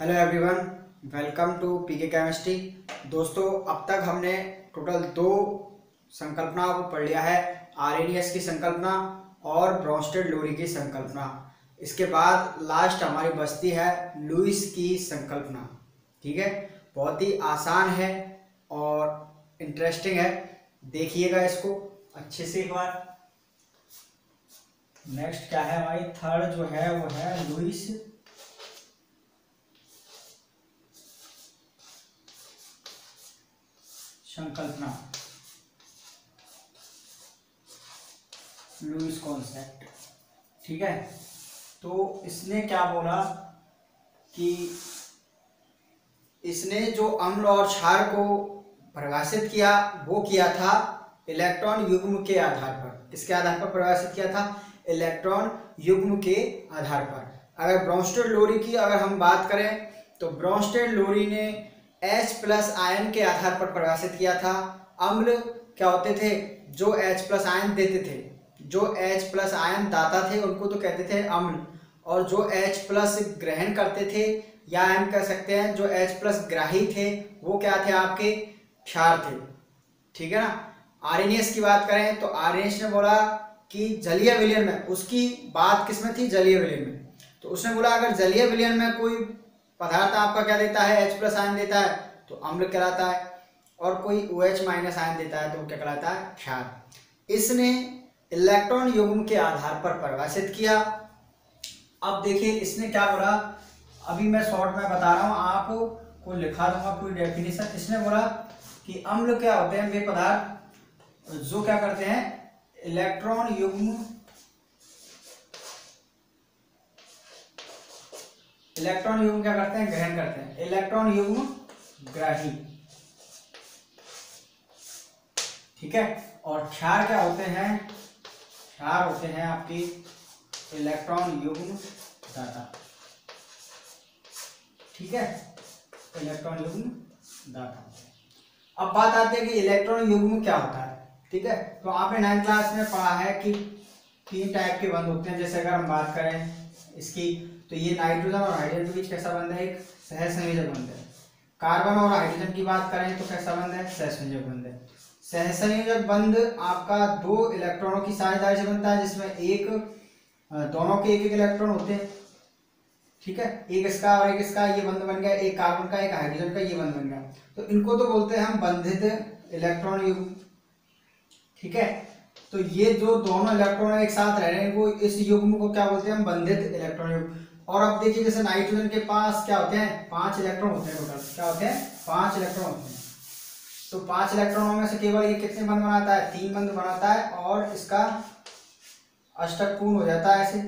Hello everyone welcome to PK chemistry दोस्तों, अब तक हमने टोटल दो संकल्पनाओं को पढ़ लिया है। आरएनएस की संकल्पना और ब्रॉन्स्टेड लोरी की संकल्पना। इसके बाद लास्ट हमारी बस्ती है लुइस की संकल्पना। ठीक है? बहुत ही आसान है और इंटरेस्टिंग है। देखिएगा इसको अच्छे से एक बार। नेक्स्ट क्या है हमारी थर्ड जो है, वो है लुइस संकल्पना। Lewis concept. ठीक है? तो इसने क्या बोला कि इसने जो अम्ल और क्षार को परिभाषित किया, वो किया था इलेक्ट्रॉन युग्म के आधार पर। किसके आधार पर परिभाषित किया था? इलेक्ट्रॉन युग्म के आधार पर। अगर ब्रॉन्स्टेड लोरी की अगर हम बात करें तो ब्रॉन्स्टेड लोरी ने H प्लस आयन के आधार पर परिभाषित किया था। अम्ल क्या होते थे? जो एच प्लस आयन देते थे। जो एच प्लस आयन दाता थे, उनको तो कहते थे अम्ल। और जो एच प्लस ग्रहण करते थे, या हम कह सकते हैं, जो एच प्लस ग्राही थे, वो क्या थे आपके? क्षार थे। ठीक है ना? आरएनएस की बात करें तो आरएनएस ने बोला कि जलीय विलयन में, उसकी बात किसमें थी? जलीय विलयन में। तो उसने बोला, अगर जलीय विलयन में कोई पदार्थ आपका क्या देता है? एच प्लस आयन देता है तो अम्ल कहलाता है। और कोई ओ एच माइनस आयन देता है तो क्या कहलाता है? क्षार। इसने इलेक्ट्रॉन युग्म के आधार पर परिभाषित किया। अब देखिए, इसने क्या बोला? अभी मैं शॉर्ट में बता रहा हूँ, आपको लिखा दूँगा पूरी डेफिनेशन इसने बोला कि अम्ल क्या होते हैं, वे पदार्थ जो क्या करते हैं? इलेक्ट्रॉन युग्म इलेक्ट्रॉन युग्म क्या करते हैं? ग्रहण करते हैं। इलेक्ट्रॉन युग्म ग्राही ठीक है? और क्षार क्या होते हैं? क्षार होते हैं आपकी इलेक्ट्रॉन युग्म दाता। ठीक है? इलेक्ट्रॉन युग्म दाता। अब बात आती है कि इलेक्ट्रॉन युग्म क्या होता है। ठीक है? तो आपने नाइन्थ क्लास में पढ़ा है कि तीन टाइप के बंद होते हैं। जैसे अगर हम बात करें इसकी तो ये नाइट्रोजन और हाइड्रोजन के बीच कैसा बंध है? एक सह संयोजक बंध है। कार्बन और हाइड्रोजन की बात करें तो कैसा बंध है? सह संयोजक बंध है। सह संयोजक बंध आपका दो इलेक्ट्रॉनों की साझेदारी से बनता है, जिसमें एक दोनों के एक एक इलेक्ट्रॉन होते हैं। ठीक है? एक इसका और एक इसका, ये बंध बन गया। एक कार्बन का, एक हाइड्रोजन का, ये बंध बन गया। तो इनको तो बोलते हैं हम बंधित इलेक्ट्रॉन युग्म ठीक है? तो ये जो दोनों इलेक्ट्रॉन एक साथ रह रहे हैं, वो इस युग्म को क्या बोलते हैं? हम बंधित इलेक्ट्रॉन युग्म और अब देखिए जैसे नाइट्रोजन के पास क्या होते हैं? पाँच इलेक्ट्रॉन होते हैं टोटल। क्या होते हैं? पाँच इलेक्ट्रॉन होते हैं। तो पाँच इलेक्ट्रॉनों में से केवल ये कितने बंद बनाता है? तीन बंद बनाता है और इसका अष्टक पूर्ण हो जाता है ऐसे।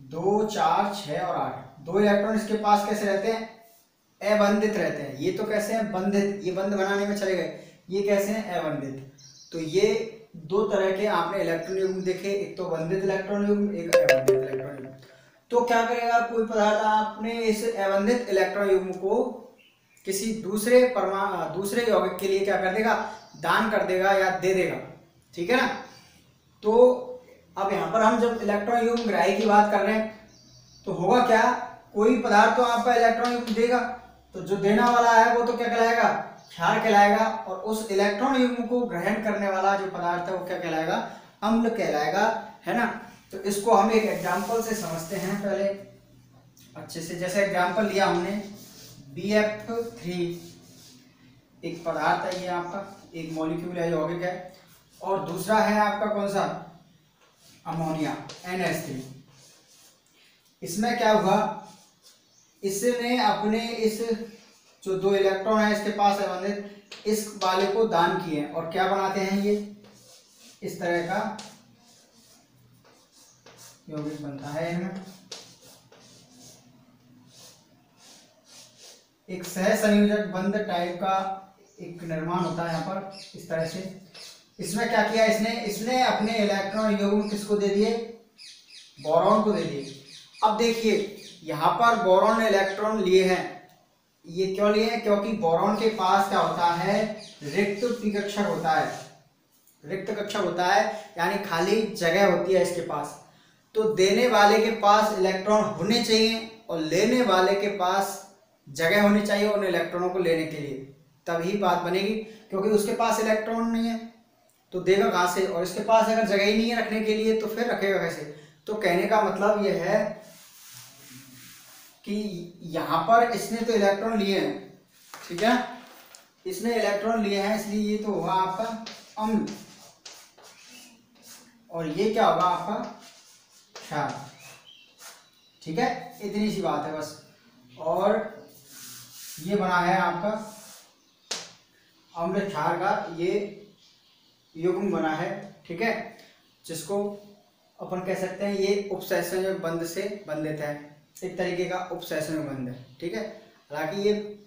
दो, चार छ और आठ। दो इलेक्ट्रॉन इसके पास कैसे रहते हैं? अबंधित रहते हैं। ये तो कैसे हैं? बंधित। ये बंद बनाने में चले गए। ये कैसे हैं? अबंधित। तो ये दो तरह के आपने इलेक्ट्रॉन युग्म देखे, एक तो बंधित इलेक्ट्रॉन युग्म एक अबंधित इलेक्ट्रॉन युग्म तो क्या करेगा कोई पदार्थ, आपने इस अबंधित इलेक्ट्रॉन युग्म को किसी दूसरे परमा, दूसरे यौगिक के लिए क्या कर देगा? दान कर देगा या दे देगा। ठीक है ना? तो अब यहाँ पर हम जब इलेक्ट्रॉन युग्म ग्राही की बात कर रहे हैं तो होगा क्या? कोई पदार्थ तो आपका इलेक्ट्रॉन युग्म देगा। तो जो देना वाला है, वो तो क्या कहलाएगा? क्षार कहलाएगा और उस इलेक्ट्रॉन युग्म को ग्रहण करने वाला जो पदार्थ है वो क्या कहलाएगा? अम्ल कहलाएगा, है ना? तो इसको हम एक एग्ज़ाम्पल से समझते हैं पहले। अच्छे से, जैसे एग्ज़ाम्पल लिया हमने बी एफ़ थ्री एक पदार्थ है ये आपका, एक मॉलिक्यूल है यौगिक है। और दूसरा है आपका कौन सा? अमोनिया एन एस थ्री इसमें क्या हुआ? इसने अपने इस जो दो इलेक्ट्रॉन है इसके पास संबंधित। इस वाले को दान किए और क्या बनाते हैं ये? इस तरह का यौगिक बनता है इनमें। एक सह संयोजक बंद टाइप का एक निर्माण होता है यहाँ पर, इस तरह से। इसमें क्या किया इसने? इसने अपने इलेक्ट्रॉन युग्म किसको दे दिए? बोरॉन को दे दिए। अब देखिए, यहाँ पर बोरॉन इलेक्ट्रॉन लिए हैं। ये क्यों लिए क्योंकि बोरॉन के पास क्या होता है? रिक्त कक्षक होता है। रिक्त कक्षक होता है, यानी खाली जगह होती है इसके पास। तो देने वाले के पास इलेक्ट्रॉन होने चाहिए और लेने वाले के पास जगह होनी चाहिए उन इलेक्ट्रॉनों को लेने के लिए। तभी बात बनेगी, क्योंकि उसके पास इलेक्ट्रॉन नहीं है। तो देगा कहाँ से? और इसके पास अगर जगह ही नहीं है रखने के लिए तो फिर रखेगा कैसे? तो कहने का मतलब यह है कि यहाँ पर इसने तो इलेक्ट्रॉन लिए हैं, ठीक है? इसने इलेक्ट्रॉन लिए हैं, इसलिए ये तो होगा आपका अम्ल। और ये क्या होगा आपका? क्षार। ठीक है? इतनी सी बात है बस। और ये बना है आपका अम्ल क्षार का, ये युग्म बना है, ठीक है? जिसको अपन कह सकते हैं ये उपसेशन बंद से बंधित है। एक तरीके का उपसेशन बंध है, ठीक है? हालाँकि ये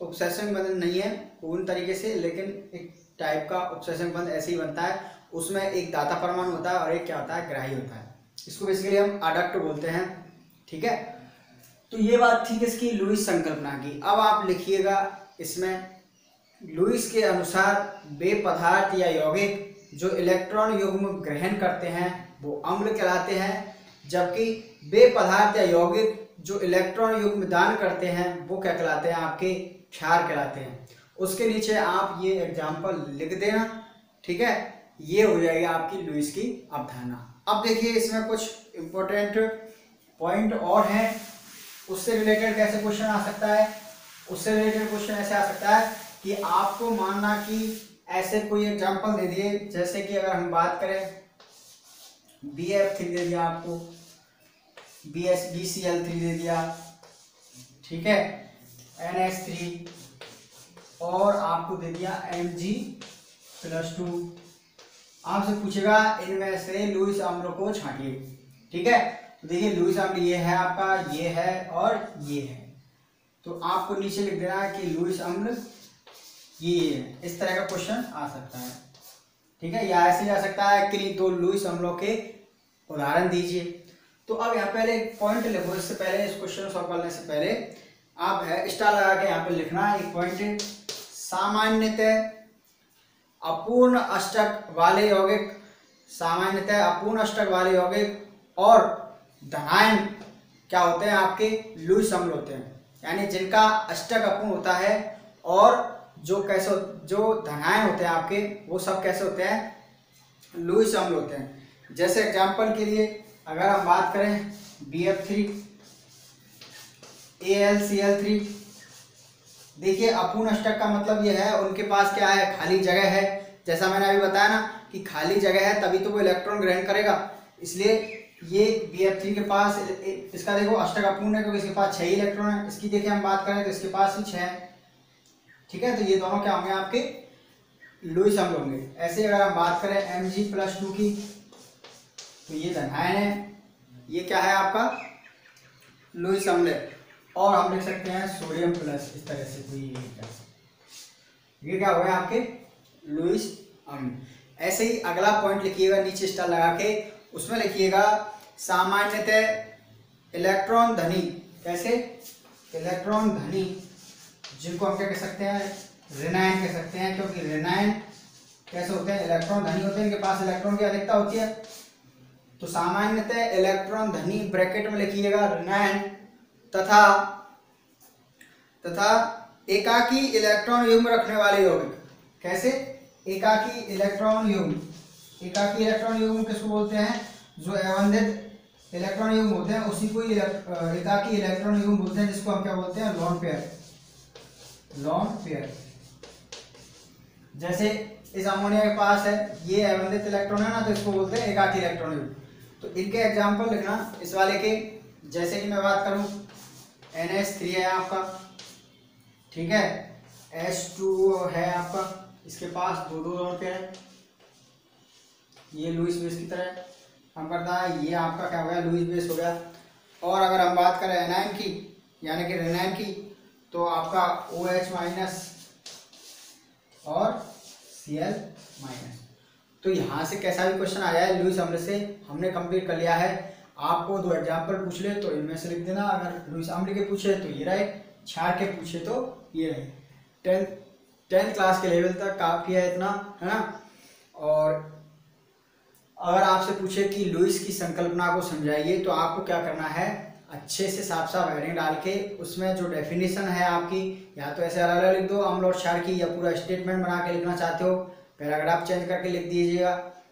उपसेशन बंध नहीं है, पूर्ण तरीके से, लेकिन एक टाइप का उपसेशन बंध ऐसे ही बनता है। उसमें एक दाता परमाणु होता है और एक क्या होता है? ग्राही होता है। इसको बेसिकली हम अडक्ट बोलते हैं, ठीक है? तो ये बात थी किसकी? लुइस संकल्पना की। अब आप लिखिएगा इसमें लुइस के अनुसार वे पदार्थ या यौगिक जो इलेक्ट्रॉन युग्म ग्रहण करते हैं, वो अम्ल कहलाते हैं, जबकि वे पदार्थ या यौगिक जो इलेक्ट्रॉन युग्म दान करते हैं, वो क्या कहलाते हैं, आपके क्षार कहलाते हैं। उसके नीचे आप ये एग्ज़ाम्पल लिख देना, ठीक है? ये हो जाएगी आपकी लुइस की अवधारणा। अब देखिए, इसमें कुछ इंपॉर्टेंट पॉइंट और हैं। उससे रिलेटेड कैसे क्वेश्चन आ सकता है? उससे रिलेटेड क्वेश्चन ऐसे आ सकता है कि आपको मानना कि ऐसे कोई एग्ज़ाम्पल दे दिए, जैसे कि अगर हम बात करें बी एफ़ थ्री दे दिया आपको। B S B C L three दे दिया। ठीक है? एन एस थ्री और आपको दे दिया एम जी प्लस टू आपसे पूछेगा, इनमें से लुइस अम्ल को छाटिए। ठीक है? तो देखिए लुइस अम्ल ये है आपका, ये है और ये है। तो आपको नीचे लिख देना है कि लुइस अम्ल ये है इस तरह का क्वेश्चन आ सकता है। ठीक है? या ऐसे जा सकता है कि दो लुइस अम्लों के उदाहरण दीजिए। तो अब यहाँ पहले एक पॉइंट लिखो, इससे पहले, इस क्वेश्चन सॉल्व करने से पहले आप है स्टार लगा के यहाँ पे लिखना है, एक पॉइंट सामान्यतः अपूर्ण अष्टक वाले यौगिक, सामान्यतः अपूर्ण अष्टक वाले यौगिक और धनायन क्या होते हैं आपके? लुइस अम्ल होते हैं। यानी जिनका अष्टक अपूर्ण होता है और जो कैसे, जो धनायन होते हैं आपके, वो सब कैसे होते हैं? लुइस अम्ल होते हैं। जैसे एग्ज़ाम्पल के लिए अगर हम बात करें B F three A L C L three देखिए अपूर्ण अष्टक का मतलब यह है, उनके पास क्या है? खाली जगह है। जैसा मैंने अभी बताया ना कि खाली जगह है, तभी तो वो इलेक्ट्रॉन ग्रहण करेगा। इसलिए ये बी एफ़ थ्री के पास, इसका देखो अष्टक अपूर्ण है, क्योंकि इसके पास छह इलेक्ट्रॉन है। इसकी देखिए हम बात करें तो इसके पास ही है। ठीक है? तो ये दोनों क्या होंगे आपके? लुइस अम्ल होंगे। ऐसे अगर हम बात करें एम जी प्लस टू की तो ये धनायन है। ये क्या है आपका? लुइस अम्ल और हम लिख सकते हैं सोडियम प्लस इस तरह से कोई ये क्या हो गया आपके? लुइस अम्ल ऐसे ही अगला पॉइंट लिखिएगा, नीचे स्टार लगा के। उसमें लिखिएगा, सामान्यतः इलेक्ट्रॉन धनी। कैसे? इलेक्ट्रॉन धनी, जिनको हम क्या कह सकते हैं? रिनाइन कह सकते हैं, क्योंकि रिनाइन कैसे होते हैं? इलेक्ट्रॉन धनी होते हैं, इनके पास इलेक्ट्रॉन की अधिकता होती है। तो सामान्यतः इलेक्ट्रॉन धनी ब्रैकेट में लिखिएगा रिनाइन तथा तथा एकाकी इलेक्ट्रॉन युग्म रखने वाले यौगिक। कैसे? एकाकी इलेक्ट्रॉन युग्म। एकाकी इलेक्ट्रॉन युग्म किसको बोलते हैं? जो अवंधित इलेक्ट्रॉन युग्म होते हैं, उसी को एकाकी इलेक्ट्रॉन युग्म बोलते हैं, जिसको हम क्या बोलते हैं? लॉन पेयर लॉन पेयर जैसे इस अमोनिया के पास है, ये अवंधित इलेक्ट्रॉन है ना तो इसको बोलते हैं एकाकी इलेक्ट्रॉन युग्म। तो इनके एग्ज़ाम्पल लिखना, इस वाले के, जैसे कि मैं बात करूँ एन एस थ्री है आपका, ठीक है? एस टू है आपका, इसके पास दो दो लॉन पेयर है। ये लुइस बेस की तरह हम करता है, ये आपका क्या हो गया? लुइस बेस हो गया। और अगर हम बात करें एन एनाइन की, यानी कि रेनाइन की तो आपका ओ एच माइनस और सी एल माइनस तो यहाँ से कैसा भी क्वेश्चन आया है लुइस अम्ल से हमने कंप्लीट कर लिया है। आपको दो एग्ज़ाम्पल पूछ ले तो इनमें से लिख देना। अगर लुइस अम्ल के पूछे तो ये रहे। छार के पूछे तो ये रहे। टेंथ टेंथ क्लास के लेवल तक काफ़ी है इतना, है ना? और अगर आपसे पूछे कि लुइस की संकल्पना को समझाइए तो आपको क्या करना है? अच्छे से साफ़ साफ़ हेडिंग डाल के उसमें जो डेफिनेशन है आपकी, या तो ऐसे अलग अलग लिख दो, अम्ल और क्षार की, या पूरा स्टेटमेंट बना के लिखना चाहते हो। पैराग्राफ चेंज करके लिख दीजिएगा,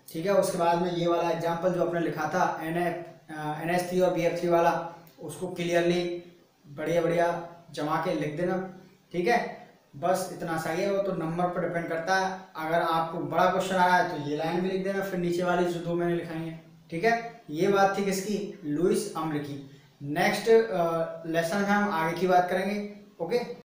ठीक है, उसके बाद में ये वाला एग्ज़ाम्पल जो आपने लिखा था एन एन एस और बी एफ़ वाला, उसको क्लियरली बढ़िया बढ़िया जमा के लिख देना, ठीक है? बस इतना सही है वो तो नंबर पर डिपेंड करता है। अगर आपको बड़ा क्वेश्चन आया है तो ये लाइन भी लिख देना, फिर नीचे वाली जो दो मैंने लिखाई है, ठीक है? ये बात थी किसकी? लुइस अम्र की। नेक्स्ट लेसन में हम आगे की बात करेंगे ओके